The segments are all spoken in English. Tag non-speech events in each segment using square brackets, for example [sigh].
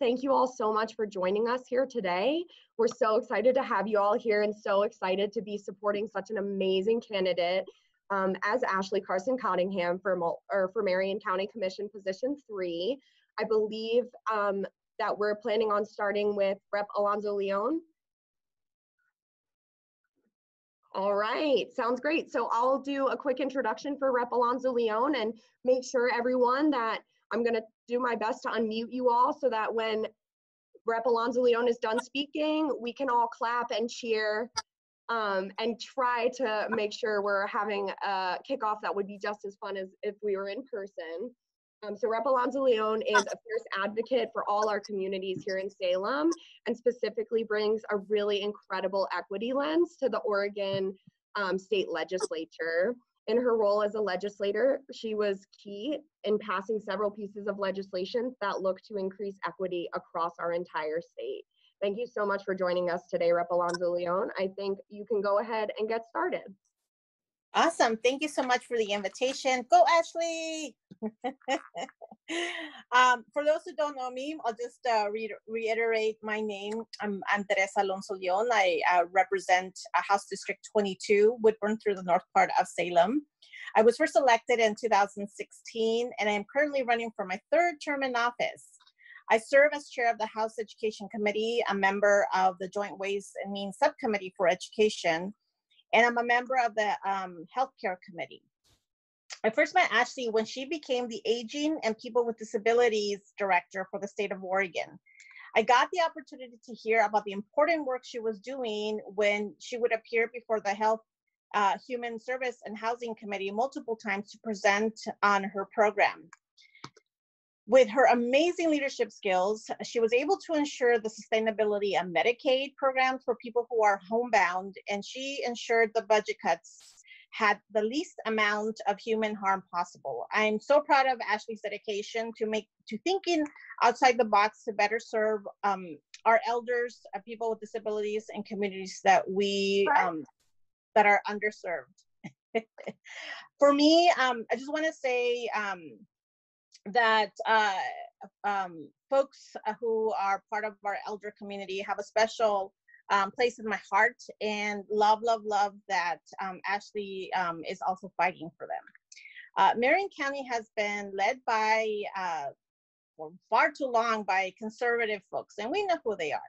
thank you all so much for joining us here today. We're so excited to have you all here and so excited to be supporting such an amazing candidate um, as Ashley Carson Cottingham for, or for Marion County Commission Position 3. I believe um, that we're planning on starting with Rep. Alonso Leon. All right, sounds great. So I'll do a quick introduction for Rep. Alonso Leon and make sure everyone that I'm gonna do my best to unmute you all so that when Rep. Alonso Leon is done speaking, we can all clap and cheer um, and try to make sure we're having a kickoff that would be just as fun as if we were in person. Um, so Rep. Alonso Leon is a fierce advocate for all our communities here in Salem and specifically brings a really incredible equity lens to the Oregon um, state legislature. In her role as a legislator, she was key in passing several pieces of legislation that look to increase equity across our entire state. Thank you so much for joining us today, Rep. Alonso Leon. I think you can go ahead and get started. Awesome. Thank you so much for the invitation. Go, Ashley. [laughs] um, for those who don't know me, I'll just uh, re reiterate my name. I'm, Teresa Alonso Leon. I uh, represent uh, House District 22, Woodburn through the north part of Salem. I was first elected in 2016, and I am currently running for my third term in office. I serve as chair of the House Education Committee, a member of the Joint Ways and Means Subcommittee for Education, and I'm a member of the um, Healthcare Committee. I first met Ashley when she became the Aging and People with Disabilities Director for the state of Oregon. I got the opportunity to hear about the important work she was doing when she would appear before the Health, uh, Human Service and Housing Committee multiple times to present on her program. With her amazing leadership skills, she was able to ensure the sustainability of Medicaid programs for people who are homebound, and she ensured the budget cuts had the least amount of human harm possible. I'm so proud of Ashley's dedication to make to thinking outside the box to better serve um, our elders, uh, people with disabilities, and communities that we um, that are underserved. [laughs] For me, um, I just want to say um, that uh, um, folks who are part of our elder community have a special um, place in my heart and love, love, love that um, Ashley um, is also fighting for them. Uh, Marion County has been led by, uh, for far too long, by conservative folks, and we know who they are.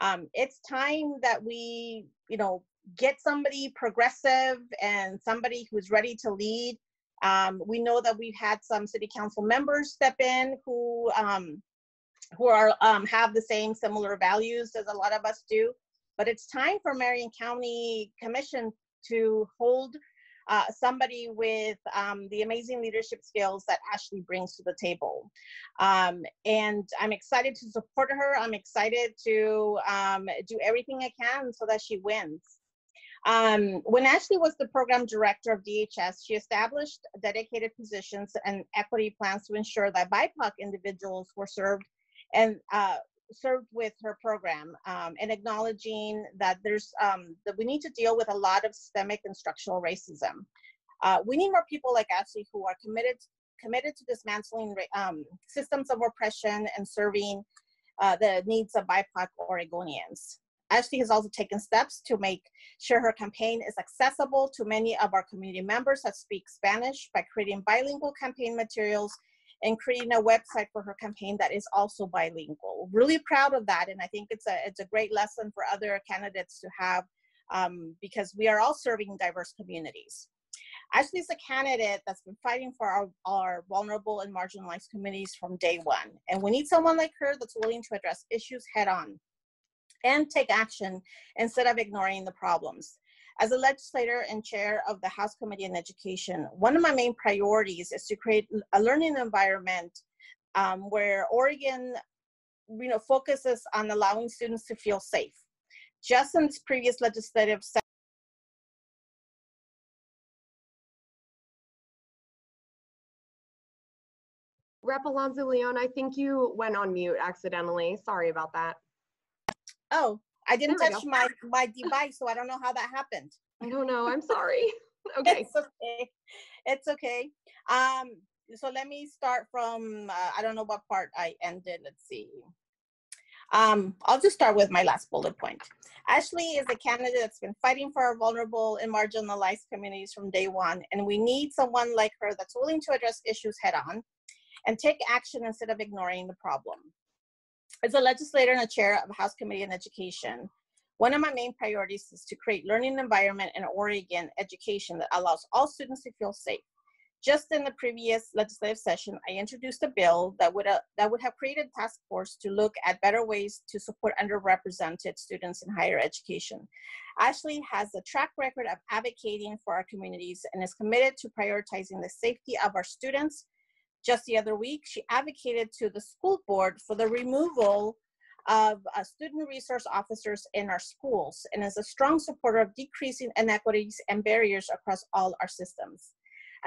Um, it's time that we, you know, get somebody progressive and somebody who's ready to lead um, we know that we've had some city council members step in who um, who are um, have the same similar values as a lot of us do. But it's time for Marion County Commission to hold uh, somebody with um, the amazing leadership skills that Ashley brings to the table. Um, and I'm excited to support her. I'm excited to um, do everything I can so that she wins. Um, when Ashley was the program director of DHS, she established dedicated positions and equity plans to ensure that BIPOC individuals were served and uh, served with her program um, and acknowledging that there's um, that we need to deal with a lot of systemic and structural racism. Uh, we need more people like Ashley who are committed committed to dismantling um, systems of oppression and serving uh, the needs of BIPOC Oregonians. Ashley has also taken steps to make sure her campaign is accessible to many of our community members that speak Spanish by creating bilingual campaign materials and creating a website for her campaign that is also bilingual. Really proud of that, and I think it's a it's a great lesson for other candidates to have um, because we are all serving diverse communities. Ashley is a candidate that's been fighting for our, our vulnerable and marginalized communities from day one, and we need someone like her that's willing to address issues head on and take action instead of ignoring the problems. As a legislator and chair of the House Committee on Education, one of my main priorities is to create a learning environment um, where Oregon you know, focuses on allowing students to feel safe. Just since previous legislative Rep. Alonso Leon, I think you went on mute accidentally. Sorry about that. Oh, I didn't touch my my device, so I don't know how that happened. I don't know. I'm sorry. [laughs] okay. It's okay. It's okay. Um, so let me start from uh, I don't know what part I ended. Let's see. Um, I'll just start with my last bullet point. Ashley is a candidate that's been fighting for our vulnerable and marginalized communities from day one, and we need someone like her that's willing to address issues head on and take action instead of ignoring the problem. As a legislator and a chair of House Committee on Education, one of my main priorities is to create learning environment in Oregon education that allows all students to feel safe. Just in the previous legislative session, I introduced a bill that would, uh, that would have created a task force to look at better ways to support underrepresented students in higher education. Ashley has a track record of advocating for our communities and is committed to prioritizing the safety of our students. Just the other week, she advocated to the school board for the removal of uh, student resource officers in our schools and is a strong supporter of decreasing inequities and barriers across all our systems.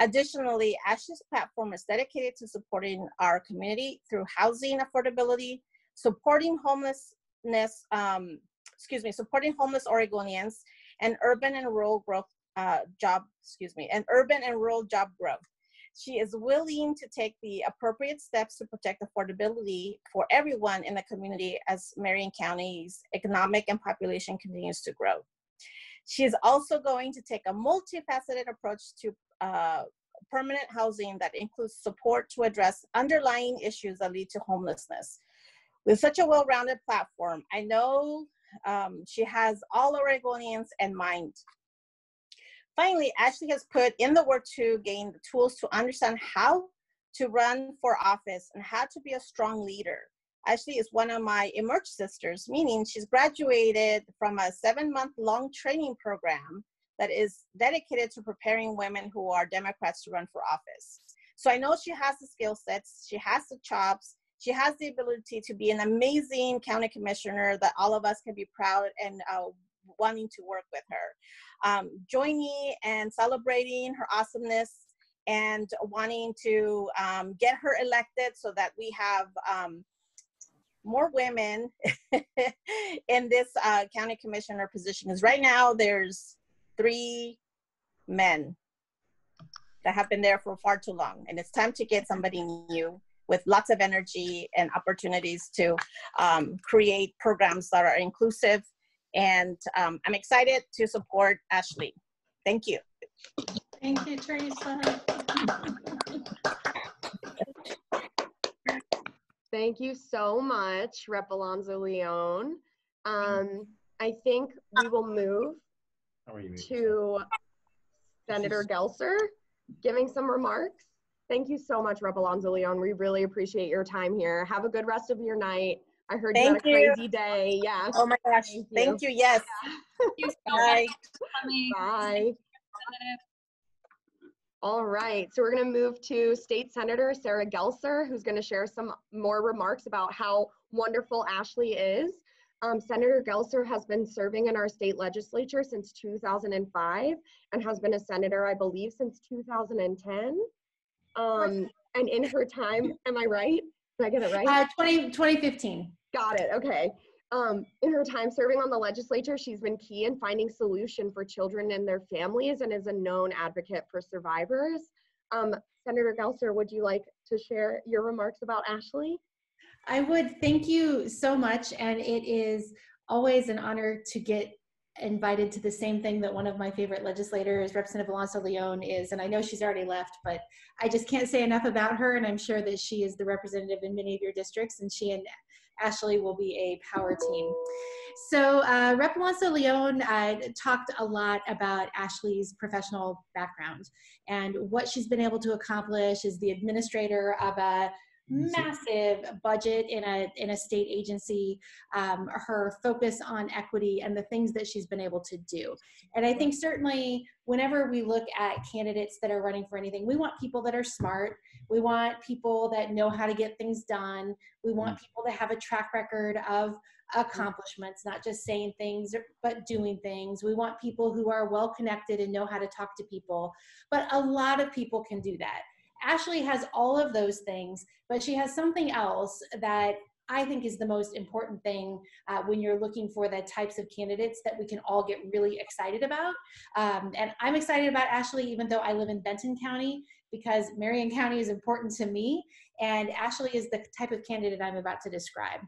Additionally, Ashley's platform is dedicated to supporting our community through housing affordability, supporting homelessness, um, excuse me, supporting homeless Oregonians, and urban and rural growth uh, job, excuse me, and urban and rural job growth. She is willing to take the appropriate steps to protect affordability for everyone in the community as Marion County's economic and population continues to grow. She is also going to take a multifaceted approach to uh, permanent housing that includes support to address underlying issues that lead to homelessness. With such a well-rounded platform, I know um, she has all Oregonians in mind. Finally, Ashley has put in the work to gain the tools to understand how to run for office and how to be a strong leader. Ashley is one of my emerge sisters, meaning she's graduated from a seven month long training program that is dedicated to preparing women who are Democrats to run for office. So I know she has the skill sets, she has the chops, she has the ability to be an amazing county commissioner that all of us can be proud and uh, wanting to work with her. Um, joining and celebrating her awesomeness and wanting to um, get her elected so that we have um, more women [laughs] in this uh, county commissioner position. Because right now there's three men that have been there for far too long. And it's time to get somebody new with lots of energy and opportunities to um, create programs that are inclusive. And um, I'm excited to support Ashley. Thank you. Thank you, Teresa. Thank you so much, Rep. Alonso Leon. Um, I think we will move How are you? to Senator Gelser giving some remarks. Thank you so much, Rep. Alonso Leon. We really appreciate your time here. Have a good rest of your night. I heard you had a Thank you. crazy day. Yeah. Oh my gosh. Thank you. Thank you. Yes. [laughs] Bye. Bye. [laughs] All right, so we're going to move to State Senator Sara Gelser, who's going to share some more remarks about how wonderful Ashley is. Um, Senator Gelser has been serving in our state legislature since 2005 and has been a senator, I believe, since 2010. Um, and in her time, am I right? Did I get it right? Uh, 20, 2015. Got it. Okay. Um, in her time serving on the legislature, she's been key in finding solution for children and their families and is a known advocate for survivors. Um, Senator Gelser, would you like to share your remarks about Ashley? I would thank you so much. And it is always an honor to get invited to the same thing that one of my favorite legislators, Representative Alonso Leon, is. And I know she's already left, but I just can't say enough about her. And I'm sure that she is the representative in many of your districts, and she and Ashley will be a power team. So, uh, Rep. Alonso Leon uh, talked a lot about Ashley's professional background and what she's been able to accomplish as the administrator of a massive budget in a in a state agency um, her focus on equity and the things that she's been able to do and i think certainly whenever we look at candidates that are running for anything we want people that are smart we want people that know how to get things done. We want people that have a track record of accomplishments not just saying things but doing things. We want people who are well connected and know how to talk to people. But a lot of people can do that. Ashley has all of those things, but she has something else that I think is the most important thing uh, when you're looking for the types of candidates that we can all get really excited about. Um, and I'm excited about Ashley, even though I live in Benton County, because Marion County is important to me. And Ashley is the type of candidate I'm about to describe.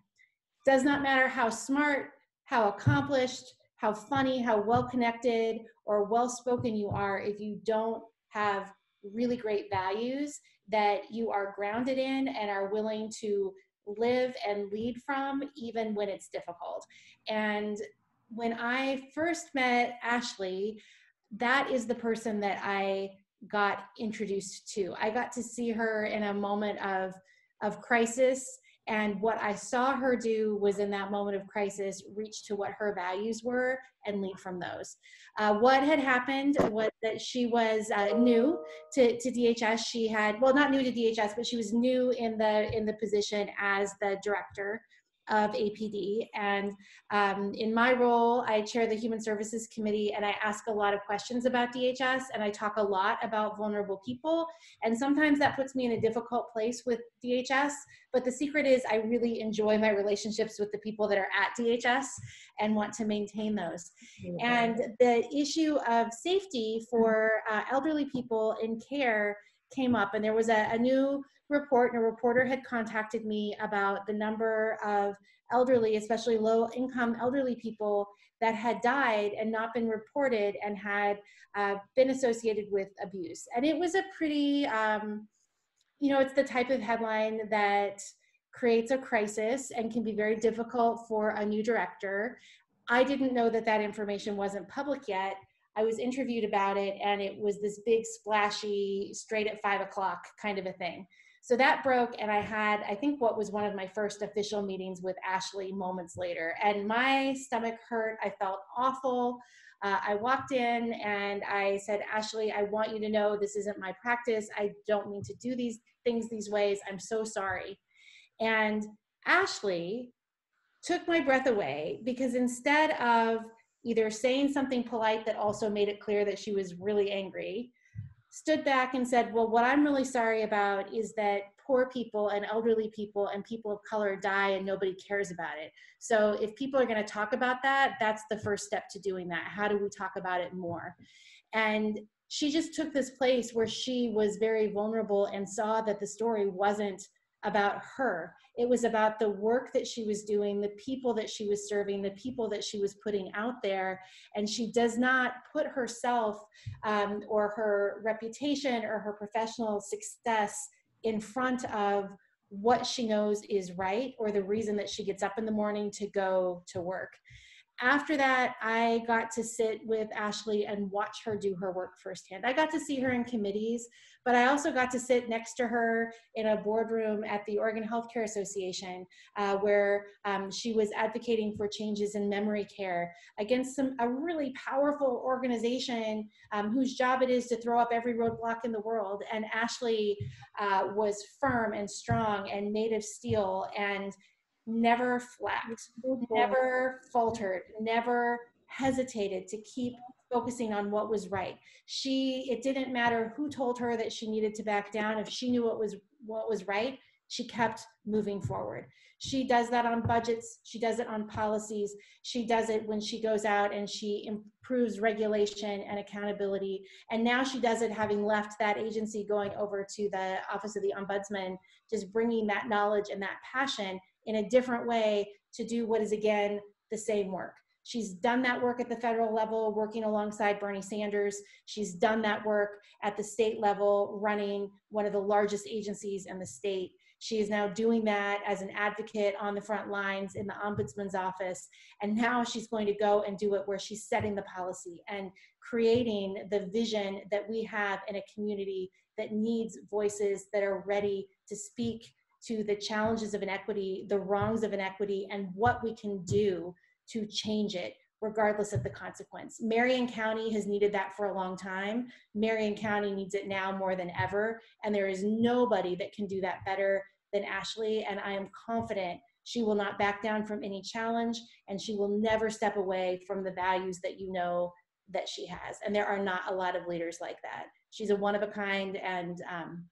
Does not matter how smart, how accomplished, how funny, how well connected, or well spoken you are, if you don't have really great values that you are grounded in and are willing to live and lead from, even when it's difficult. And when I first met Ashley, that is the person that I got introduced to. I got to see her in a moment of of crisis and what I saw her do was in that moment of crisis, reach to what her values were and lead from those. Uh, what had happened was that she was uh, new to, to DHS. She had, well, not new to DHS, but she was new in the in the position as the director of APD. And um, in my role, I chair the Human Services Committee and I ask a lot of questions about DHS and I talk a lot about vulnerable people. And sometimes that puts me in a difficult place with DHS. But the secret is, I really enjoy my relationships with the people that are at DHS and want to maintain those. Mm-hmm. And the issue of safety for uh, elderly people in care came up, and there was a, a new report, and a reporter had contacted me about the number of elderly, especially low income elderly people that had died and not been reported and had uh, been associated with abuse. And it was a pretty, um, you know, it's the type of headline that creates a crisis and can be very difficult for a new director. I didn't know that that information wasn't public yet. I was interviewed about it, and it was this big, splashy, straight at five o'clock kind of a thing. So that broke, and I had, I think, what was one of my first official meetings with Ashley moments later. And my stomach hurt. I felt awful. Uh, I walked in and I said, Ashley, I want you to know this isn't my practice. I don't mean to do these things these ways. I'm so sorry. And Ashley took my breath away because instead of either saying something polite that also made it clear that she was really angry, stood back and said, Well, what I'm really sorry about is that poor people and elderly people and people of color die and nobody cares about it. So if people are going to talk about that, that's the first step to doing that. How do we talk about it more? And she just took this place where she was very vulnerable and saw that the story wasn't about her. It was about the work that she was doing, the people that she was serving, the people that she was putting out there. And she does not put herself um, or her reputation or her professional success in front of what she knows is right or the reason that she gets up in the morning to go to work after that, I got to sit with Ashley and watch her do her work firsthand. I got to see her in committees, but I also got to sit next to her in a boardroom at the Oregon Healthcare Association, uh, where um, she was advocating for changes in memory care against some a really powerful organization um, whose job it is to throw up every roadblock in the world. And Ashley uh, was firm and strong and made of steel and never flagged, never faltered, never hesitated to keep focusing on what was right. She it didn't matter who told her that she needed to back down if she knew what was what was right, she kept moving forward. She does that on budgets, she does it on policies, she does it when she goes out and she improves regulation and accountability. And now she does it having left that agency going over to the Office of the Ombudsman, just bringing that knowledge and that passion in a different way to do what is again the same work. She's done that work at the federal level, working alongside Bernie Sanders. She's done that work at the state level, running one of the largest agencies in the state. She is now doing that as an advocate on the front lines in the ombudsman's office. And now she's going to go and do it where she's setting the policy and creating the vision that we have in a community that needs voices that are ready to speak to the challenges of inequity, the wrongs of inequity, and what we can do to change it regardless of the consequence. Marion County has needed that for a long time. Marion County needs it now more than ever, and there is nobody that can do that better than Ashley, and I am confident she will not back down from any challenge, and she will never step away from the values that you know that she has. And there are not a lot of leaders like that. She's a one of a kind, and um,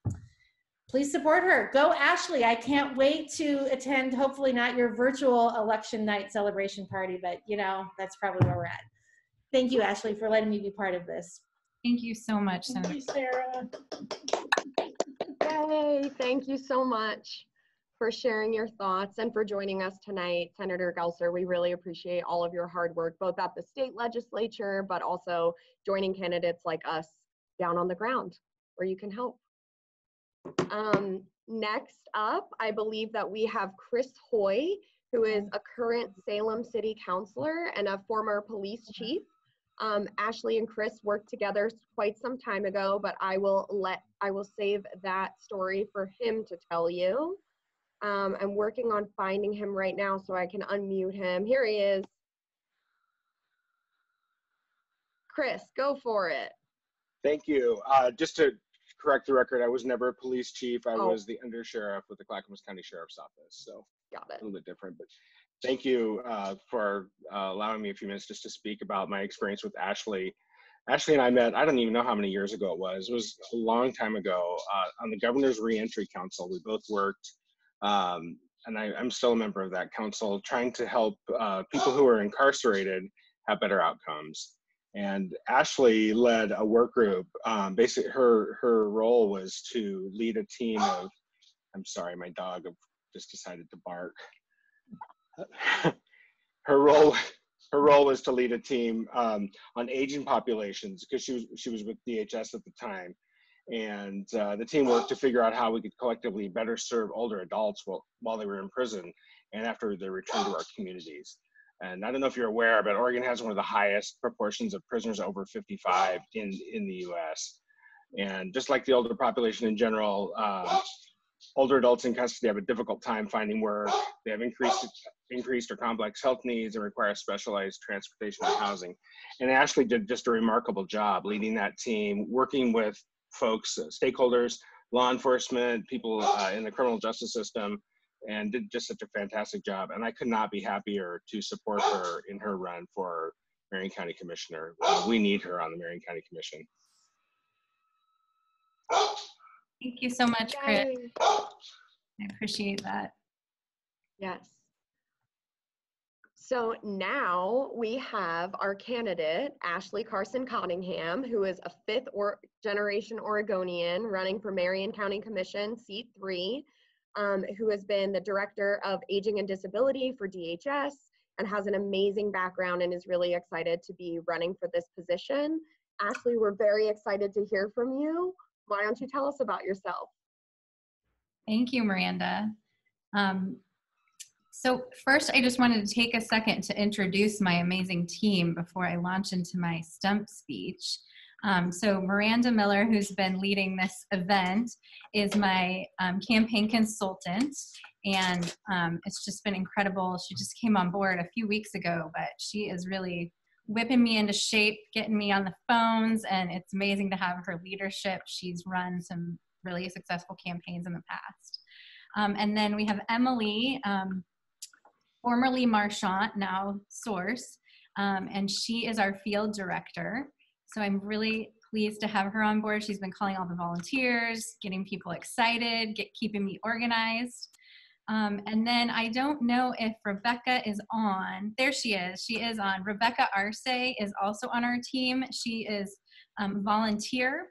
please support her. Go Ashley. I can't wait to attend, hopefully not your virtual election night celebration party, but you know, that's probably where we're at. Thank you, Ashley, for letting me be part of this. Thank you so much, Senator. Thank you, Sara. Yay, thank you so much. for sharing your thoughts and for joining us tonight, Senator Gelser. We really appreciate all of your hard work, both at the state legislature, but also joining candidates like us down on the ground where you can help. Um, next up, I believe that we have Chris Hoy, who is a current Salem City Councilor and a former police chief. Um, Ashley and Chris worked together quite some time ago, but I will let I will save that story for him to tell you. Um, I'm working on finding him right now so I can unmute him. Here he is. Chris, go for it. Thank you. Uh, just to correct the record, I was never a police chief. I Oh. was the under sheriff with the Clackamas County Sheriff's Office. So Got it. a little bit different, but thank you uh, for uh, allowing me a few minutes just to speak about my experience with Ashley. Ashley and I met, I don't even know how many years ago it was. It was a long time ago uh, on the Governor's Reentry Council. We both worked, um, and I, I'm still a member of that council, trying to help uh, people who are incarcerated have better outcomes. And Ashley led a work group. Um, basically, her her role was to lead a team of. I'm sorry, my dog just decided to bark. [laughs] her role her role was to lead a team um, on aging populations because she was she was with DHS at the time, and uh, the team worked to figure out how we could collectively better serve older adults while while they were in prison and after their return to our communities. And I don't know if you're aware, but Oregon has one of the highest proportions of prisoners over 55 in in the U.S. And just like the older population in general, uh, older adults in custody have a difficult time finding work. They have increased increased or complex health needs and require specialized transportation and housing. And Ashley did just a remarkable job leading that team, working with folks, stakeholders, law enforcement, people uh, in the criminal justice system, and did just such a fantastic job. And I could not be happier to support her in her run for Marion County Commissioner. Uh, we need her on the Marion County Commission. Thank you so much, Chris. Yay. I appreciate that. Yes. So now we have our candidate, Ashley Carson Cottingham, who is a fifth or generation Oregonian running for Marion County Commission, seat three, um, who has been the director of aging and disability for DHS and has an amazing background and is really excited to be running for this position. Ashley, we're very excited to hear from you. Why don't you tell us about yourself? Thank you, Miranda. Um, so first, I just wanted to take a second to introduce my amazing team before I launch into my stump speech. Um, so Miranda Miller, who's been leading this event, is my um, campaign consultant, and um, it's just been incredible. She just came on board a few weeks ago, but she is really whipping me into shape, getting me on the phones, and it's amazing to have her leadership. She's run some really successful campaigns in the past. Um, and then we have Emily, um, formerly Marchant, now Source, um, and she is our field director. So I'm really pleased to have her on board. She's been calling all the volunteers, getting people excited, get keeping me organized. Um, and then I don't know if Rebecca is on. There she is. She is on. Rebecca Arce is also on our team. She is um, volunteer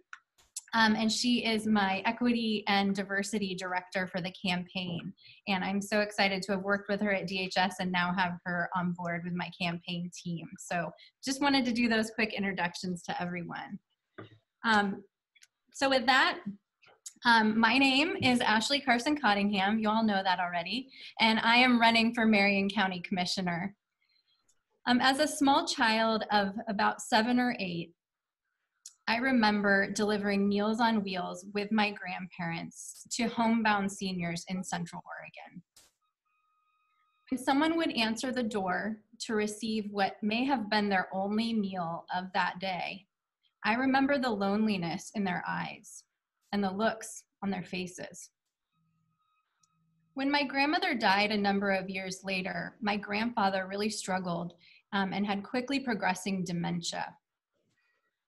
um, and she is my equity and diversity director for the campaign. And I'm so excited to have worked with her at DHS and now have her on board with my campaign team. So just wanted to do those quick introductions to everyone. Um, so with that, um, my name is Ashley Carson Cottingham. You all know that already. And I am running for Marion County Commissioner. Um, as a small child of about seven or eight, I remember delivering Meals on Wheels with my grandparents to homebound seniors in Central Oregon. When someone would answer the door to receive what may have been their only meal of that day, I remember the loneliness in their eyes and the looks on their faces. When my grandmother died a number of years later, my grandfather really struggled um, and had quickly progressing dementia.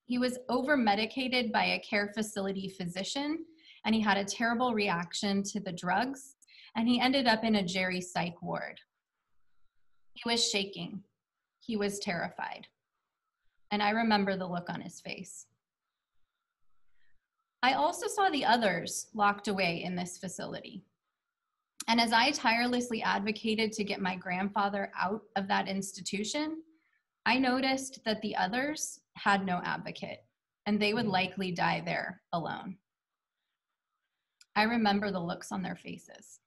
He was over medicated by a care facility physician, and he had a terrible reaction to the drugs, and he ended up in a geri psych ward. He was shaking, he was terrified, and I remember the look on his face. I also saw the others locked away in this facility. And as I tirelessly advocated to get my grandfather out of that institution, I noticed that the others had no advocate and they would likely die there alone. I remember the looks on their faces.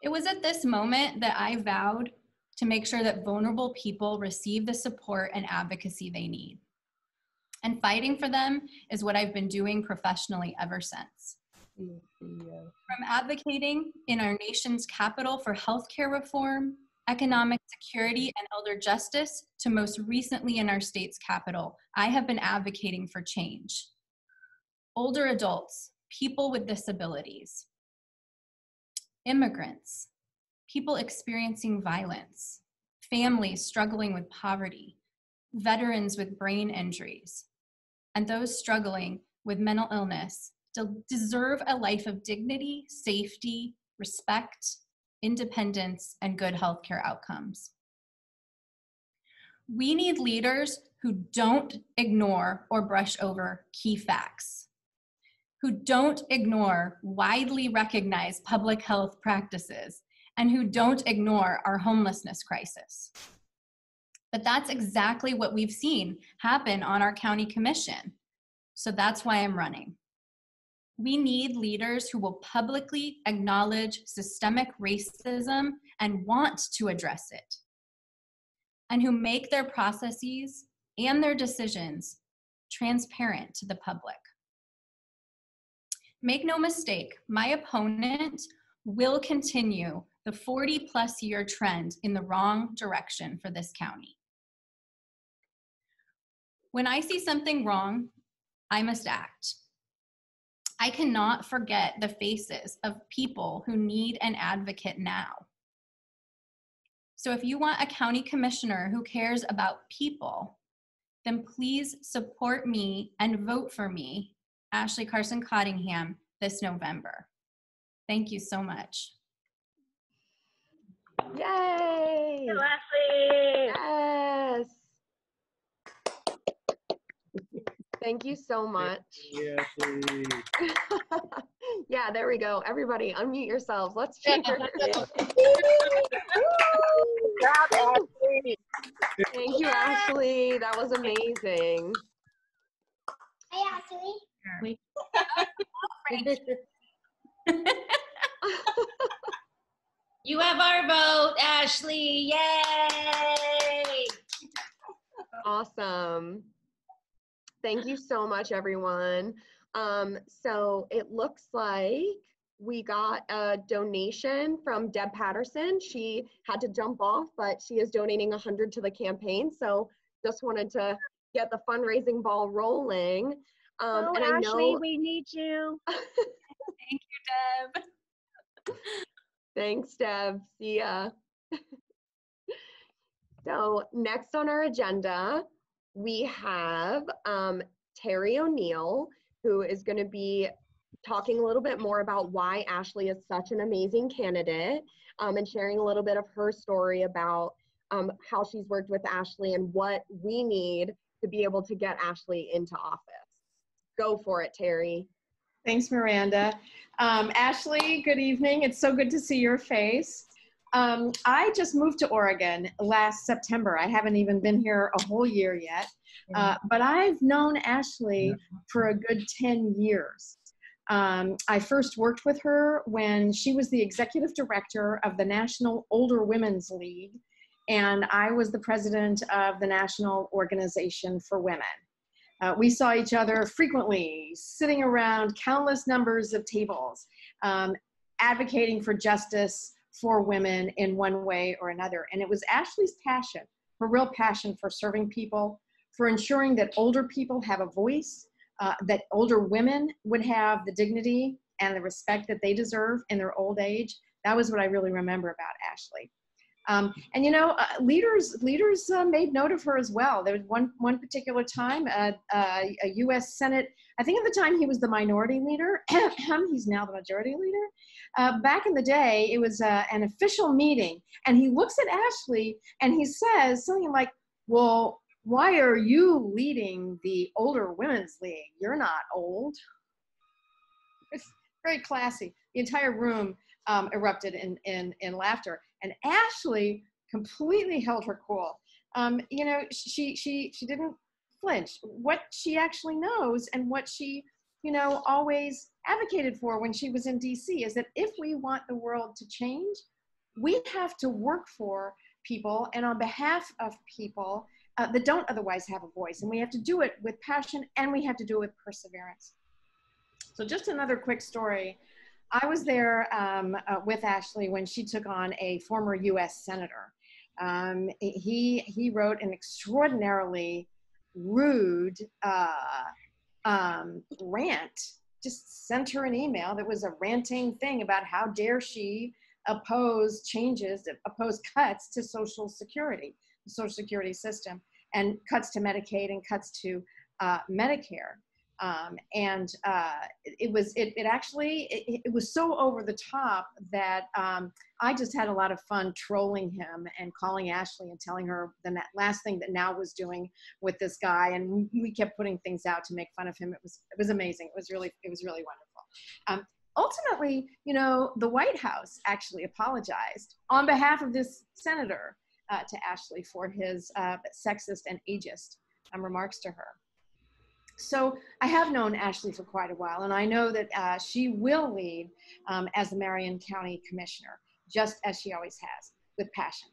It was at this moment that I vowed to make sure that vulnerable people receive the support and advocacy they need. And fighting for them is what I've been doing professionally ever since. From advocating in our nation's capital for healthcare reform, economic security, and elder justice to most recently in our state's capital, I have been advocating for change. Older adults, people with disabilities, immigrants, people experiencing violence, families struggling with poverty, veterans with brain injuries, and those struggling with mental illness deserve a life of dignity, safety, respect, independence, and good healthcare outcomes. We need leaders who don't ignore or brush over key facts, who don't ignore widely recognized public health practices, and who don't ignore our homelessness crisis. But that's exactly what we've seen happen on our county commission. So that's why I'm running. We need leaders who will publicly acknowledge systemic racism and want to address it, and who make their processes and their decisions transparent to the public. Make no mistake, my opponent will continue the 40 plus year trend in the wrong direction for this county. When I see something wrong, I must act. I cannot forget the faces of people who need an advocate now. So if you want a county commissioner who cares about people, then please support me and vote for me, Ashley Carson Cottingham, this November. Thank you so much. Yay! Ashley. Yes. Thank you so much. Yeah, please. [laughs] yeah, there we go. Everybody, unmute yourselves. Let's cheer. Job, [laughs] Ashley. Thank you, Ashley. That was amazing. Hi, Ashley. [laughs] You have our vote, Ashley. Yay! Awesome. Thank you so much, everyone. Um, so it looks like we got a donation from Deb Patterson. She had to jump off, but she is donating 100 to the campaign. So just wanted to get the fundraising ball rolling. Um, oh, and I Ashley, know. we need you. [laughs] Thank you, Deb. Thanks, Deb. See ya. [laughs] so next on our agenda, we have um, Terry O'Neill, who is going to be talking a little bit more about why Ashley is such an amazing candidate um, and sharing a little bit of her story about um, how she's worked with Ashley and what we need to be able to get Ashley into office. Go for it, Terry. Thanks, Miranda. Um, Ashley, good evening. It's so good to see your face. Um, I just moved to Oregon last September. I haven't even been here a whole year yet, uh, but I've known Ashley for a good 10 years. Um, I first worked with her when she was the executive director of the National Older Women's League, and I was the president of the National Organization for Women. Uh, we saw each other frequently, sitting around countless numbers of tables, um, advocating for justice for women in one way or another. And it was Ashley's passion, her real passion for serving people, for ensuring that older people have a voice, uh, that older women would have the dignity and the respect that they deserve in their old age. That was what I really remember about Ashley. Um, and you know, uh, leaders leaders uh, made note of her as well. There was one one particular time, uh, uh a U.S. Senate. I think at the time he was the minority leader. [clears throat] He's now the majority leader. Uh, back in the day, it was uh, an official meeting, and he looks at Ashley and he says something like, "Well, why are you leading the older women's league? You're not old." It's very classy. the entire room um, erupted in, in, in laughter. And Ashley completely held her cool. Um, you know, she, she, she didn't flinch. What she actually knows and what she, you know, always advocated for when she was in DC is that if we want the world to change, we have to work for people and on behalf of people uh, that don't otherwise have a voice. And we have to do it with passion and we have to do it with perseverance. So, just another quick story. I was there um, uh, with Ashley when she took on a former US Senator. Um, he, he wrote an extraordinarily rude uh, um, rant, just sent her an email that was a ranting thing about how dare she oppose changes, oppose cuts to Social Security, the Social Security system, and cuts to Medicaid and cuts to uh, Medicare. Um, and uh, it was it, it actually it, it, was so over the top that um, I just had a lot of fun trolling him and calling Ashley and telling her the last thing that NOW was doing with this guy, and we kept putting things out to make fun of him. It was it was amazing. It was really it was really wonderful. Um, ultimately, you know, the White House actually apologized on behalf of this senator uh, to Ashley for his uh, sexist and ageist um, remarks to her. So I have known Ashley for quite a while, and I know that uh, she will lead um, as the Marion County Commissioner, just as she always has, with passion.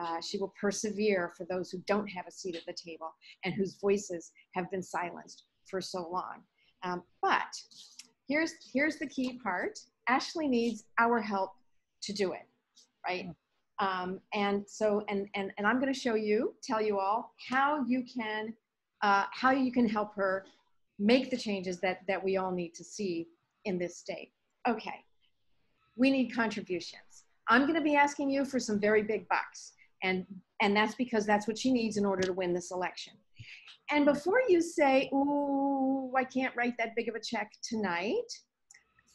Uh, she will persevere for those who don't have a seat at the table and whose voices have been silenced for so long. Um, but here's here's the key part ashley needs our help to do it right um, and so and and, and i'm going to show you tell you all how you can uh, how you can help her make the changes that that we all need to see in this state. Okay we need contributions. I'm going to be asking you for some very big bucks and and that's because that's what she needs in order to win this election. And before you say, ooh, I can't write that big of a check tonight,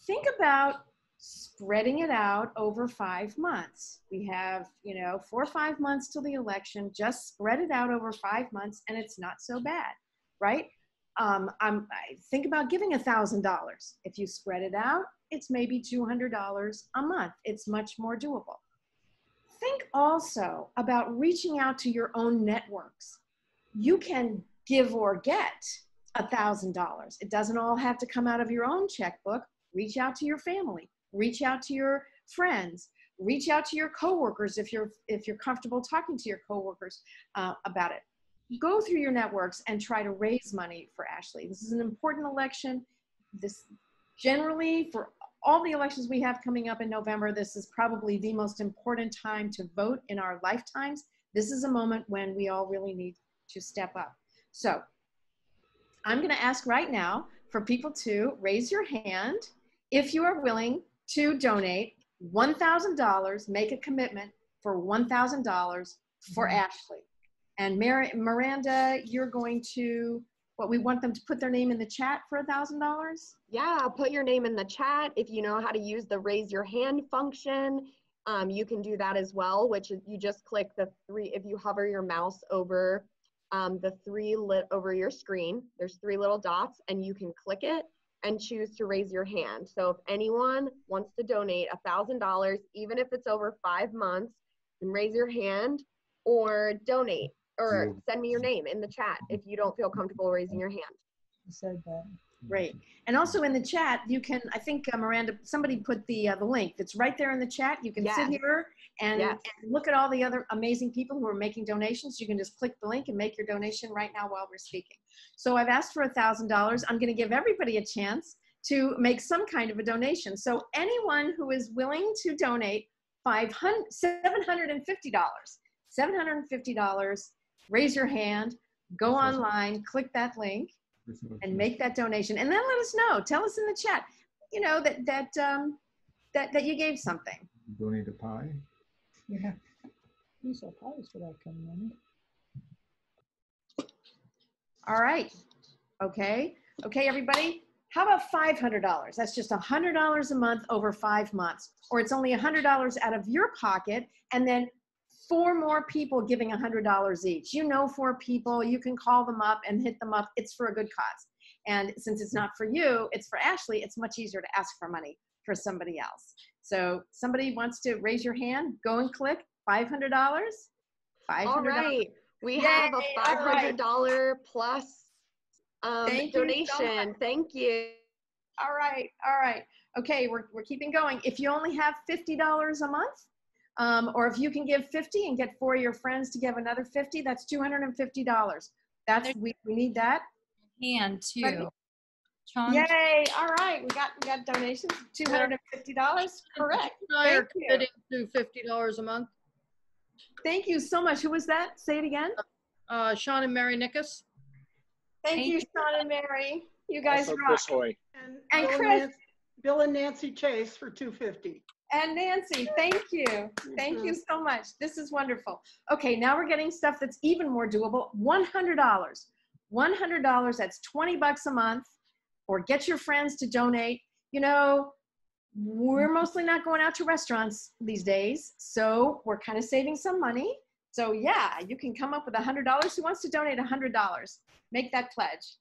think about spreading it out over five months. We have, you know, four or five months till the election. Just spread it out over five months, and it's not so bad, right? Um, I'm, I think about giving a thousand dollars. If you spread it out, it's maybe two hundred dollars a month. It's much more doable. Think also about reaching out to your own networks. You can give or get a $1,000. It doesn't all have to come out of your own checkbook. Reach out to your family, reach out to your friends, reach out to your coworkers if you're if you're comfortable talking to your coworkers uh, about it. Go through your networks and try to raise money for Ashley. This is an important election. This generally for all the elections we have coming up in November, this is probably the most important time to vote in our lifetimes. This is a moment when we all really need to step up. So I'm going to ask right now for people to raise your hand if you are willing to donate $1,000, make a commitment for $1,000 for mm-hmm. Ashley. And Mar- Miranda, you're going to, what, we want them to put their name in the chat for $1,000? Yeah, put your name in the chat. If you know how to use the raise your hand function, um, you can do that as well, which is you just click the three, if you hover your mouse over um, the three lit over your screen. There's three little dots and you can click it and choose to raise your hand. So if anyone wants to donate a $1,000, even if it's over five months, then raise your hand or donate or send me your name in the chat if you don't feel comfortable raising your hand. I said that. Great. And also in the chat, you can, I think uh, Miranda, somebody put the, uh, the link that's right there in the chat. You can yes. sit here and, yes. and, look at all the other amazing people who are making donations. You can just click the link and make your donation right now while we're speaking. So I've asked for a $1,000. I'm going to give everybody a chance to make some kind of a donation. So anyone who is willing to donate $500, $750, $750, raise your hand, go online, click that link, [laughs] and make that donation. And then let us know. Tell us in the chat, you know, that, that, um, that, that you gave something. Donate a pie. Yeah. I'm for that coming in. All right. Okay. Okay, everybody. How about $500? That's just $100 a month over five months. Or it's only $100 out of your pocket and then four more people giving $100 each. You know four people, you can call them up and hit them up. It's for a good cause. And since it's not for you, it's for Ashley, it's much easier to ask for money for somebody else. So somebody wants to raise your hand, go and click $500. $500. All right, we Yay, have a all five right. hundred dollar plus um, Thank you so donation. much. Thank you. All right, all right. Okay, we're, we're keeping going. If you only have $50 a month, um, or if you can give 50 and get four of your friends to give another 50, that's $250. That's, we, we need that. Hand too. Ready? Sean, Yay, all right, we got, we got donations, $250, correct. I are Thank you. committing to fifty dollars a month. Thank you so much. Who was that? Say it again. Uh, Sean and Mary Nickus. Thank Thank you, you. Sean and Mary. You guys Also rock. Chris Hoy. And Bill Chris. Nan- Bill and Nancy Chase for two fifty. And Nancy, thank you. Thank you so much. This is wonderful. Okay, now we're getting stuff that's even more doable. $100. $100, that's 20 bucks a month. Or get your friends to donate. You know, we're mm-hmm. mostly not going out to restaurants these days, so we're kind of saving some money. So yeah, you can come up with $100. Who wants to donate $100? Make that pledge.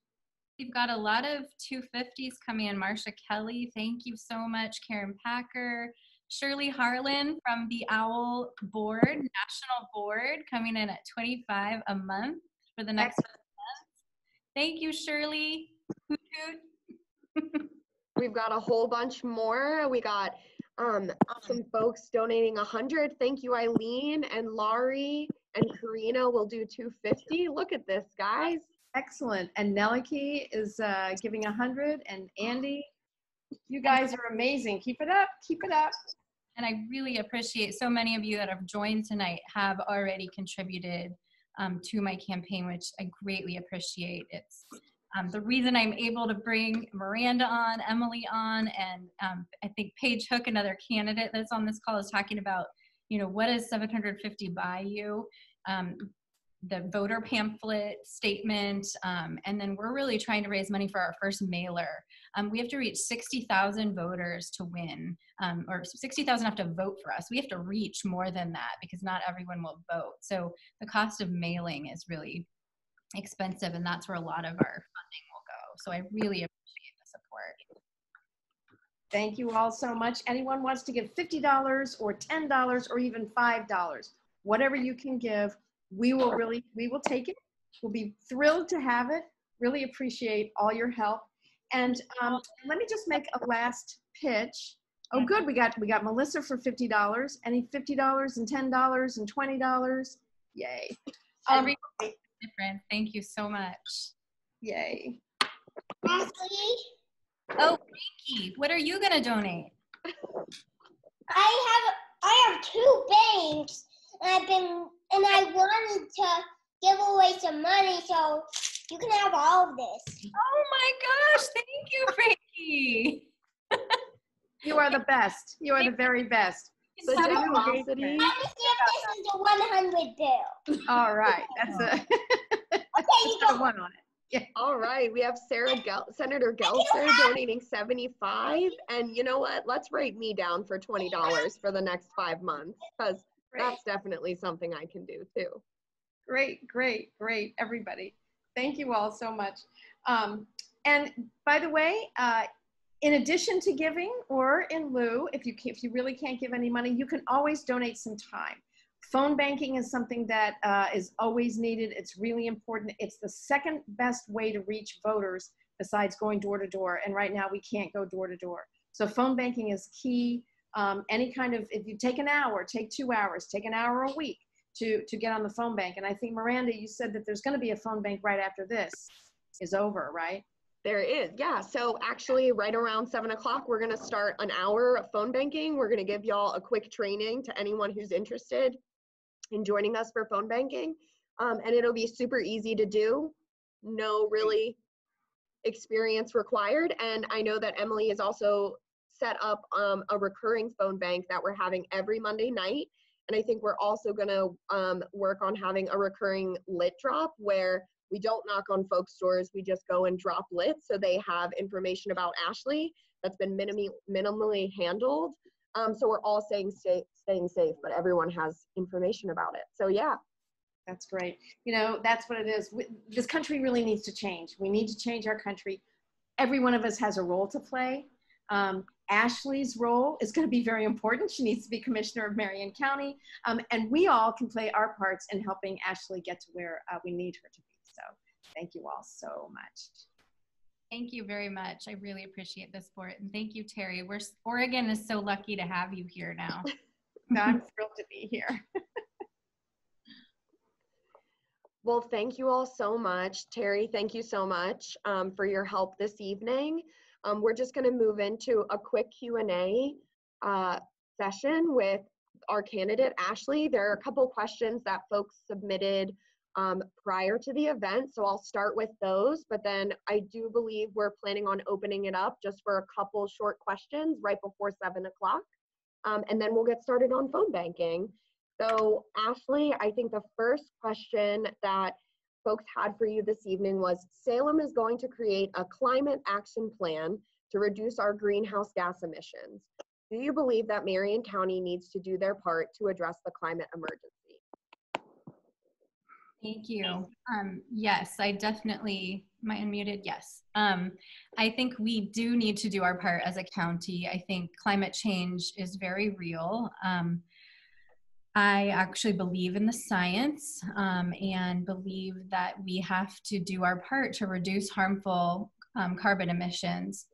We've got a lot of 250s coming in. Marsha Kelly, thank you so much. Karen Packer, Shirley Harlan from the OWL board, national board, coming in at 25 a month for the next month. Thank you, Shirley. Hoot hoot. We've got a whole bunch more. We got um, some folks donating a hundred. Thank you, Eileen and Laurie and Karina will do 250. Look at this, guys. Excellent. And Nellie is uh, giving a hundred, and Andy, you guys are amazing. Keep it up. Keep it up. And I really appreciate so many of you that have joined tonight have already contributed um, to my campaign, which I greatly appreciate. It's um, the reason I'm able to bring Miranda on, Emily on, and um, I think Paige Hook, another candidate that's on this call, is talking about, you know, what does 750 buy you? Um, the voter pamphlet statement, um, and then we're really trying to raise money for our first mailer. Um, we have to reach 60,000 voters to win, um, or 60,000 have to vote for us. We have to reach more than that because not everyone will vote. So the cost of mailing is really expensive, and that's where a lot of our funding will go. So I really appreciate the support. Thank you all so much. Anyone wants to give $50 or $10 or even $5, whatever you can give, we will really, we will take it. We'll be thrilled to have it. Really appreciate all your help. And um, let me just make a last pitch. Oh, good. We got we got Melissa for fifty dollars. Any fifty dollars and ten dollars and twenty dollars? Yay! Um, Every different. Thank you so much. yay! Ashley, Oh, Frankie, what are you gonna donate? I have I have two banks, and I've been and I wanted to give away some money, so you can have all of this. Oh my gosh, thank you, Frankie. [laughs] You are the best. You are the very best. The So- generosity. Let me see if this is a 100 bill. All right, that's a [laughs] [laughs] Okay, you that's a go. one on it. Yeah. All right, we have Sara Gel- Senator Gelser donating 75. And you know what? Let's write me down for $20 for the next five months because that's definitely something I can do too. great, great, great, everybody. Thank you all so much. Um, and by the way, uh, in addition to giving or in lieu, if you, if you really can't give any money, you can always donate some time. Phone banking is something that uh, is always needed. It's really important. It's the second best way to reach voters besides going door to door. And right now we can't go door to door. So phone banking is key. Um, any kind of, if you take an hour, take two hours, take an hour a week to, to get on the phone bank. And I think Miranda, you said that there's going to be a phone bank right after this is over, right? There is, yeah. So actually, right around seven o'clock, we're gonna start an hour of phone banking. We're gonna give y'all a quick training to anyone who's interested in joining us for phone banking. Um, and it'll be super easy to do. No really experience required. And I know that Emily has also set up um, a recurring phone bank that we're having every Monday night. And I think we're also gonna um, work on having a recurring lit drop where we don't knock on folks' doors. We just go and drop lit so they have information about Ashley that's been minimally, minimally handled. Um, so we're all staying, stay, staying safe, but everyone has information about it. So yeah, That's great. You know, that's what it is. We- This country really needs to change. We need to change our country. Every one of us has a role to play. Um, Ashley's role is going to be very important. She needs to be commissioner of Marion County. Um, and we all can play our parts in helping Ashley get to where uh, we need her to be. So thank you all so much. Thank you very much. I really appreciate the support. And thank you, Terry. We're, Oregon is so lucky to have you here now. [laughs] I'm thrilled to be here. [laughs] Well, thank you all so much. Terry, thank you so much um, for your help this evening. Um, we're just going to move into a quick Q&A uh, session with our candidate, Ashley. There are a couple questions that folks submitted um, prior to the event, so I'll start with those, but then I do believe we're planning on opening it up just for a couple short questions right before 7 o'clock, um, and then we'll get started on phone banking. So Ashley, I think the first question that folks had for you this evening was Salem is going to create a climate action plan to reduce our greenhouse gas emissions. Do you believe that Marion County needs to do their part to address the climate emergency? Thank you. Um, yes, I definitely, I unmuted? Yes. Um, I think we do need to do our part as a county. I think climate change is very real. Um, I actually believe in the science um, and believe that we have to do our part to reduce harmful um, carbon emissions.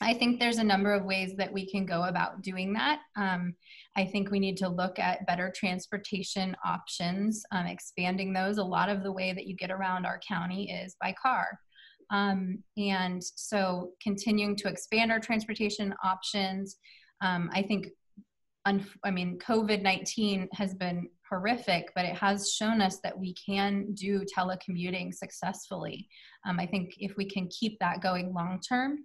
I think there's a number of ways that we can go about doing that. Um, I think we need to look at better transportation options, um, expanding those. A lot of the way that you get around our county is by car. Um, and so continuing to expand our transportation options. Um, I think I mean, COVID 19 has been horrific, but it has shown us that we can do telecommuting successfully. Um, I think if we can keep that going long term,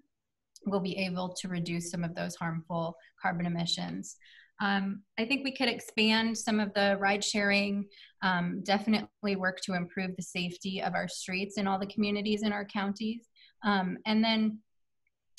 we'll be able to reduce some of those harmful carbon emissions. Um, I think we could expand some of the ride sharing, um, definitely work to improve the safety of our streets in all the communities in our counties. Um, and then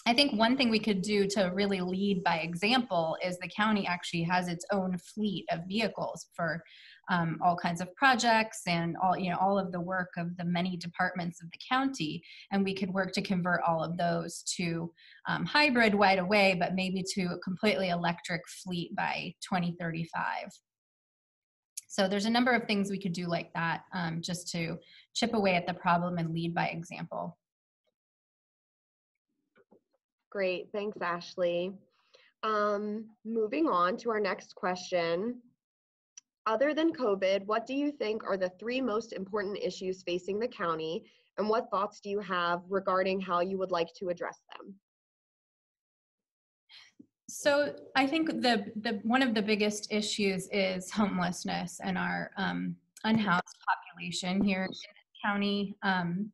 I think one thing we could do to really lead by example is the county actually has its own fleet of vehicles for um, all kinds of projects and all you know all of the work of the many departments of the county and we could work to convert all of those to um, hybrid right away but maybe to a completely electric fleet by 2035 so there's a number of things we could do like that um, just to chip away at the problem and lead by example Great, thanks, Ashley. Um, moving on to our next question. Other than COVID, what do you think are the three most important issues facing the county, and what thoughts do you have regarding how you would like to address them? So I think the the one of the biggest issues is homelessness and our um, unhoused population here in the county. Um,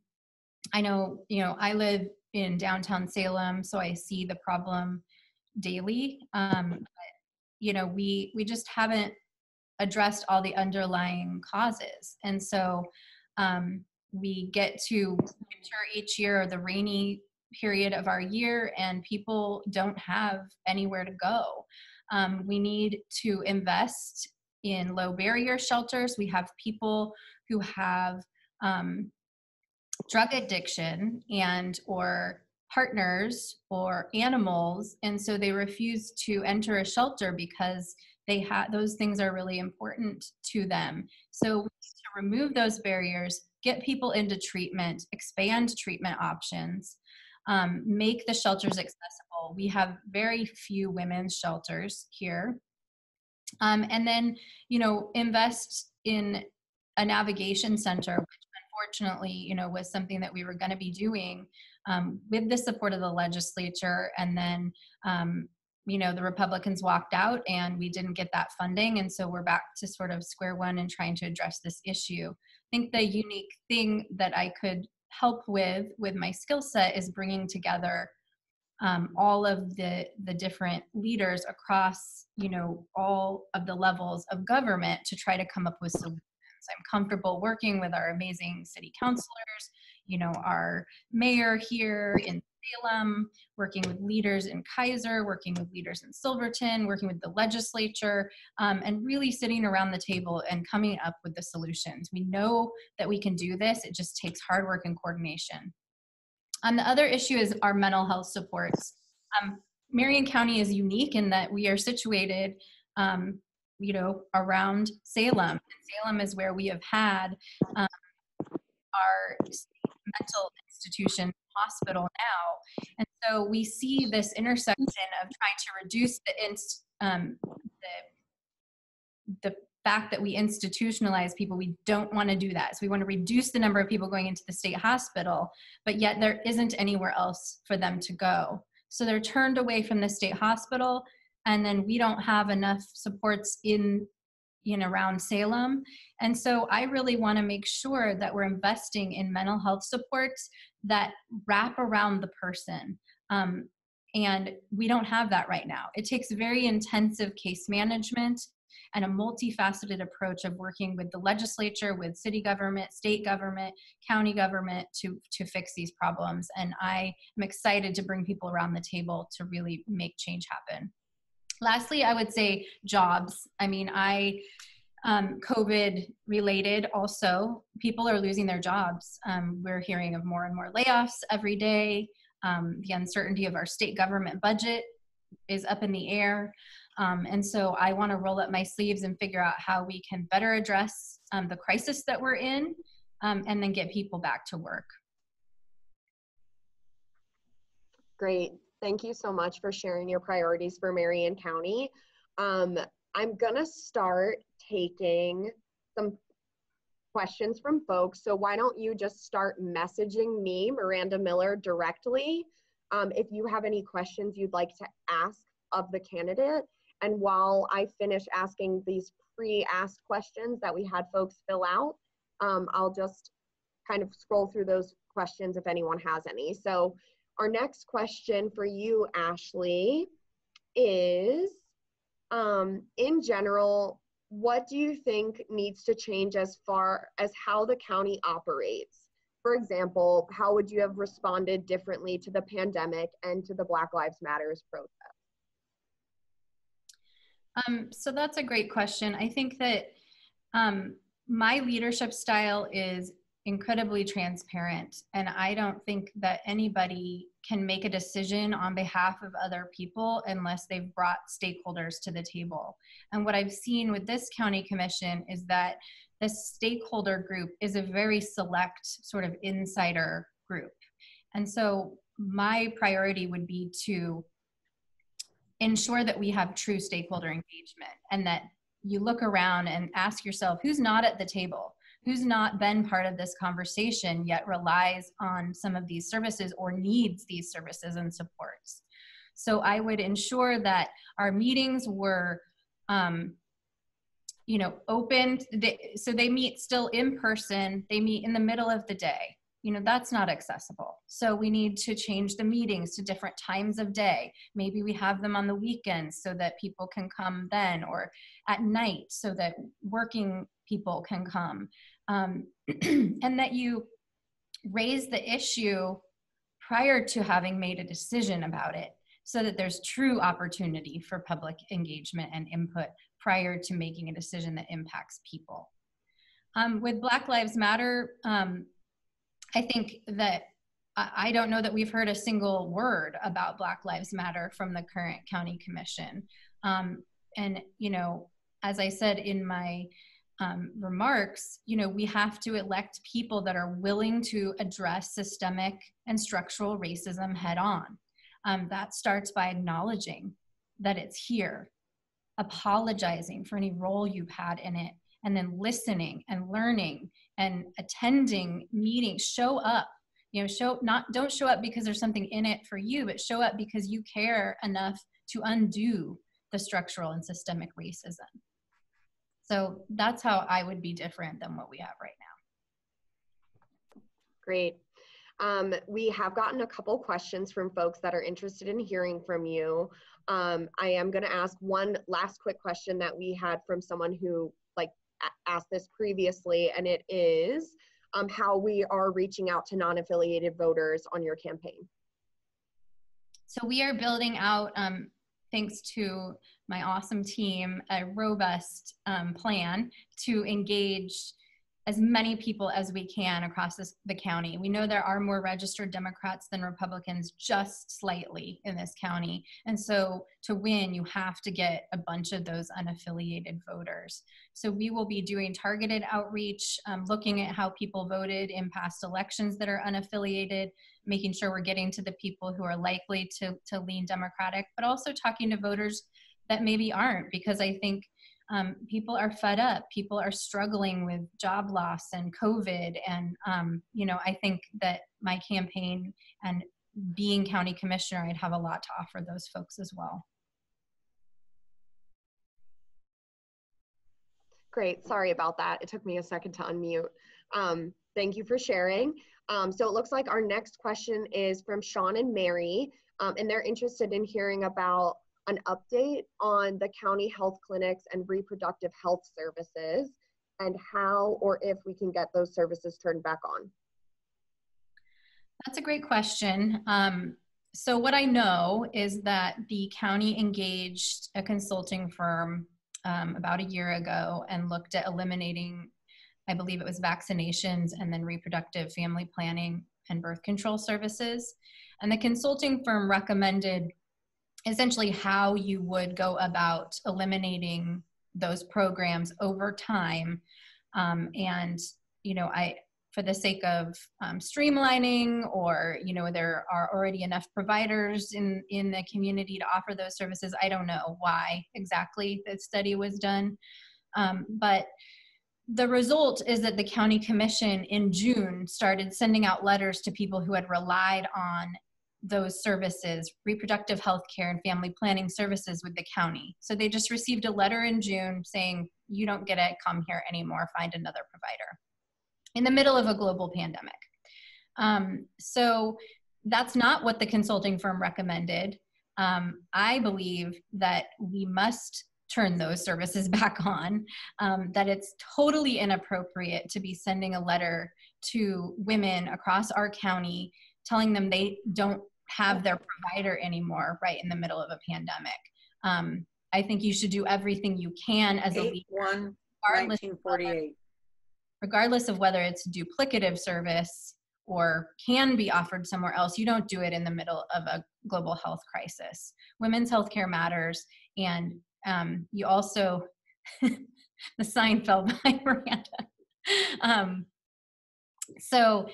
I know you know I live in downtown Salem, so I see the problem daily. Um, but, you know, we we just haven't addressed all the underlying causes, and so um, we get to winter each year, or the rainy period of our year, and people don't have anywhere to go. Um, we need to invest in low barrier shelters. We have people who have um, drug addiction and or partners or animals and so they refuse to enter a shelter because they have those things are really important to them so to remove those barriers get people into treatment expand treatment options um, make the shelters accessible we have very few women's shelters here um, and then you know invest in a navigation center which unfortunately, you know, was something that we were going to be doing um, with the support of the legislature. And then, um, you know, the Republicans walked out and we didn't get that funding. And so we're back to sort of square one and trying to address this issue. I think the unique thing that I could help with with my skill set is bringing together um, all of the the different leaders across you know all of the levels of government to try to come up with solutions I'm comfortable working with our amazing city councilors, you know, our mayor here in Salem, working with leaders in Keizer, working with leaders in Silverton, working with the legislature, um, and really sitting around the table and coming up with the solutions. We know that we can do this, it just takes hard work and coordination. Um, the other issue is our mental health supports. Um, Marion County is unique in that we are situated, um, you know, around Salem. Salem is where we have had um, our mental institution hospital now, and so we see this intersection of trying to reduce the inst, um, the the fact that we institutionalize people. We don't want to do that. So we want to reduce the number of people going into the state hospital, but yet there isn't anywhere else for them to go. So they're turned away from the state hospital, and then we don't have enough supports in in around Salem. And so I really want to make sure that we're investing in mental health supports that wrap around the person. Um, and we don't have that right now. It takes very intensive case management and a multifaceted approach of working with the legislature, with city government, state government, county government to, to fix these problems. And I am excited to bring people around the table to really make change happen. Lastly, I would say jobs. I mean, I um, COVID related also, people are losing their jobs. Um, we're hearing of more and more layoffs every day. Um, the uncertainty of our state government budget is up in the air. Um, and so I want to roll up my sleeves and figure out how we can better address um, the crisis that we're in um, and then get people back to work. Great. Thank you so much for sharing your priorities for Marion County. Um, I'm going to start taking some questions from folks. So why don't you just start messaging me, Miranda Miller, directly um, if you have any questions you'd like to ask of the candidate. And while I finish asking these pre-asked questions that we had folks fill out, um, I'll just kind of scroll through those questions if anyone has any. So our next question for you, Ashley, is um, in general, what do you think needs to change as far as how the county operates? For example, how would you have responded differently to the pandemic and to the Black Lives Matters protest? Um, so that's a great question. I think that um, my leadership style is incredibly transparent, and I don't think that anybody can make a decision on behalf of other people unless they've brought stakeholders to the table. And what I've seen with this county commission is that the stakeholder group is a very select sort of insider group. And so my priority would be to ensure that we have true stakeholder engagement and that you look around and ask yourself who's not at the table who's not been part of this conversation yet relies on some of these services or needs these services and supports. So i would ensure that our meetings were um, you know opened. they, so they meet still in person they meet in the middle of the day. You know that's not accessible. So we need to change the meetings to different times of day. Maybe we have them on the weekends so that people can come then or at night so that working people can come um, [clears throat] and that you raise the issue prior to having made a decision about it so that there's true opportunity for public engagement and input prior to making a decision that impacts people um, with black lives matter um, I think that I don't know that we've heard a single word about Black Lives Matter from the current county commission. Um, and, you know, as I said in my um, remarks, you know, we have to elect people that are willing to address systemic and structural racism head on. Um, that starts by acknowledging that it's here, apologizing for any role you've had in it, and then listening and learning and attending meetings show up you know show not don't show up because there's something in it for you but show up because you care enough to undo the structural and systemic racism so that's how i would be different than what we have right now. Great. Um, we have gotten a couple questions from folks that are interested in hearing from you. Um, i am going to ask one last quick question that we had from someone who like asked this previously, and it is um, how we are reaching out to non-affiliated voters on your campaign. So we are building out, um, thanks to my awesome team, a robust um, plan to engage as many people as we can across this, the county. We know there are more registered Democrats than Republicans, just slightly in this county. And so to win, you have to get a bunch of those unaffiliated voters. So we will be doing targeted outreach, um, looking at how people voted in past elections that are unaffiliated, making sure we're getting to the people who are likely to, to lean Democratic, but also talking to voters that maybe aren't, because I think um, people are fed up people are struggling with job loss and covid and um, you know i think that my campaign and being county commissioner i'd have a lot to offer those folks as well Great, sorry about that. It took me a second to unmute. Um, thank you for sharing. Um, so it looks like our next question is from Sean and Mary, um, and they're interested in hearing about an update on the county health clinics and reproductive health services and how or if we can get those services turned back on. That's a great question. Um, so what I know is that the county engaged a consulting firm um, about a year ago and looked at eliminating, I believe it was vaccinations and then reproductive family planning and birth control services. And the consulting firm recommended essentially how you would go about eliminating those programs over time. Um, and, you know, I, for the sake of um, streamlining or you know there are already enough providers in in the community to offer those services i don't know why exactly the study was done um, but the result is that the county commission in june started sending out letters to people who had relied on those services reproductive health care and family planning services with the county so they just received a letter in june saying you don't get it come here anymore find another provider in the middle of a global pandemic. Um, so that's not what the consulting firm recommended. Um, I believe that we must turn those services [laughs] back on, um, that it's totally inappropriate to be sending a letter to women across our county telling them they don't have their provider anymore right in the middle of a pandemic. Um, I think you should do everything you can as a leader. 1, 1948 regardless of whether it's duplicative service or can be offered somewhere else, you don't do it in the middle of a global health crisis. Women's health care matters, and um, you also, [laughs] the sign fell [laughs] by Miranda. Um, so,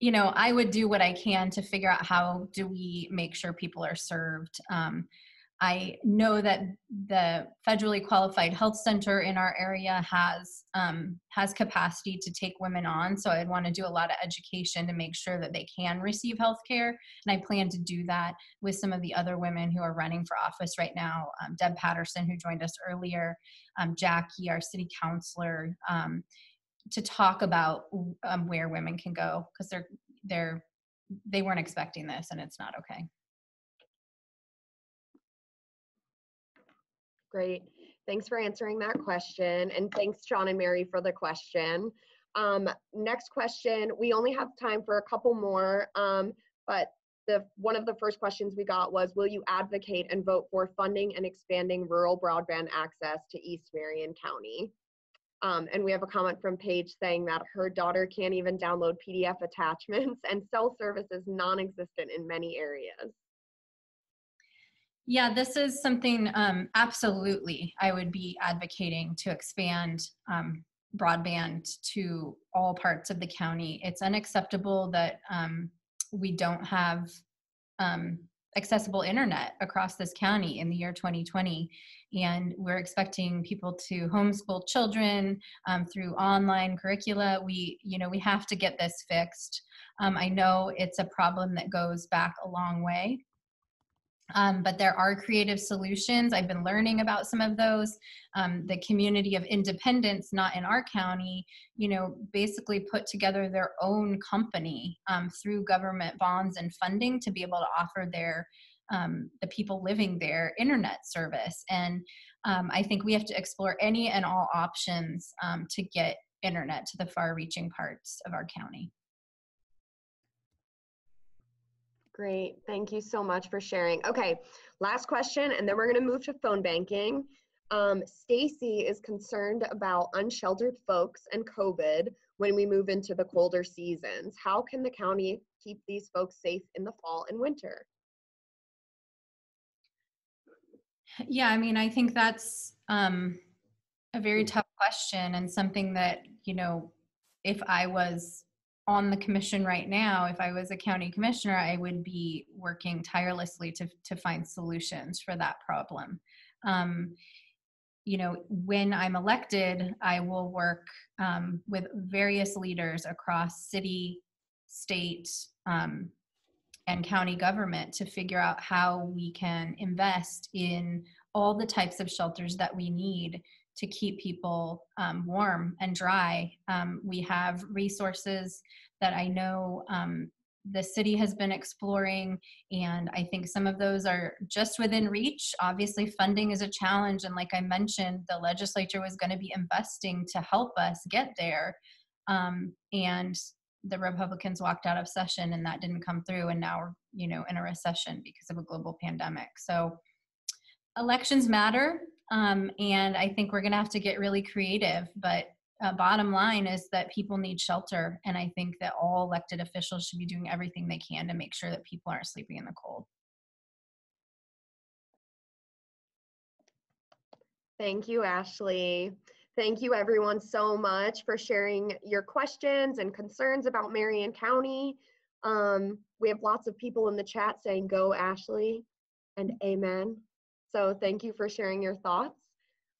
you know, I would do what I can to figure out how do we make sure people are served. Um, I know that the federally qualified health center in our area has um, has capacity to take women on. So I'd want to do a lot of education to make sure that they can receive health care. And I plan to do that with some of the other women who are running for office right now. Um, Deb Patterson, who joined us earlier, um, Jackie, our city councilor, um, to talk about um, where women can go because they're they're they weren't expecting this and it's not okay. Great. Thanks for answering that question. And thanks, john and Mary, for the question. Um, next question, we only have time for a couple more, um, but the one of the first questions we got was, will you advocate and vote for funding and expanding rural broadband access to East Marion County? Um, and we have a comment from Paige saying that her daughter can't even download PDF attachments and cell service is non-existent in many areas. Yeah, this is something um, absolutely I would be advocating to expand um, broadband to all parts of the county. It's unacceptable that um, we don't have um, accessible internet across this county in the year 2020 and we're expecting people to homeschool children um, through online curricula we you know we have to get this fixed um, i know it's a problem that goes back a long way um, but there are creative solutions. I've been learning about some of those. Um, the community of independence, not in our county, you know, basically put together their own company um, through government bonds and funding to be able to offer their um, the people living there internet service. And um, I think we have to explore any and all options um, to get internet to the far-reaching parts of our county. Great. Thank you so much for sharing. Okay, last question, and then we're going to move to phone banking. Um, Stacy is concerned about unsheltered folks and COVID when we move into the colder seasons. How can the county keep these folks safe in the fall and winter? Yeah, I mean, I think that's um, a very tough question and something that, you know, if I was on the commission right now, if I was a county commissioner, I would be working tirelessly to, to find solutions for that problem. Um, you know, when I'm elected, I will work um, with various leaders across city, state, um, and county government to figure out how we can invest in all the types of shelters that we need to keep people um, warm and dry. Um, we have resources that I know um, the city has been exploring, and I think some of those are just within reach. Obviously, funding is a challenge, and like I mentioned, the legislature was going to be investing to help us get there. Um, and the Republicans walked out of session, and that didn't come through, and now we're you know in a recession because of a global pandemic. So elections matter um, and i think we're going to have to get really creative but uh, bottom line is that people need shelter and i think that all elected officials should be doing everything they can to make sure that people aren't sleeping in the cold Thank you, Ashley. Thank you, everyone, so much for sharing your questions and concerns about Marion County. Um, we have lots of people in the chat saying, Go, Ashley, and Amen. So thank you for sharing your thoughts.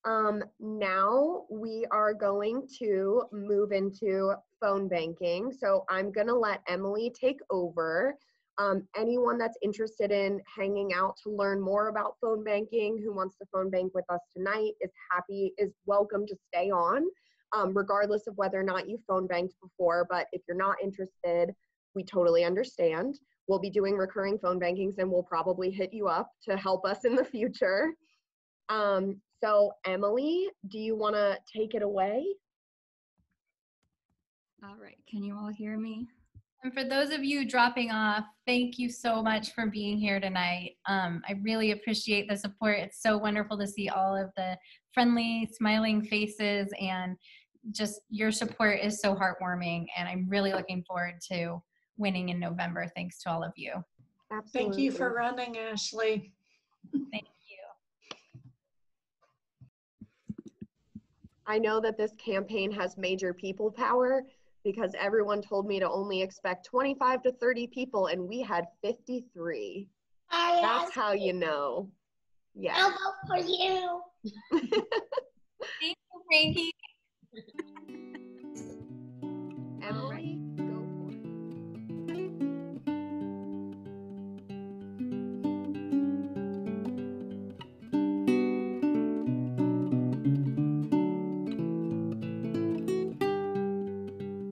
Um, now we are going to move into phone banking. So I'm going to let Emily take over. Um, anyone that's interested in hanging out to learn more about phone banking, who wants to phone bank with us tonight, is happy, is welcome to stay on, um, regardless of whether or not you phone banked before. But if you're not interested, we totally understand. We'll be doing recurring phone bankings and we'll probably hit you up to help us in the future. Um, so Emily, do you want to take it away? All right, can you all hear me? And for those of you dropping off, thank you so much for being here tonight. Um, I really appreciate the support. It's so wonderful to see all of the friendly, smiling faces, and just your support is so heartwarming. And I'm really looking forward to winning in November. Thanks to all of you. Absolutely. Thank you for running, Ashley. Thank you. I know that this campaign has major people power because everyone told me to only expect 25 to 30 people and we had 53. Oh, That's how you know. Yeah. I'll vote for you. [laughs] Thank you, Frankie. Emily.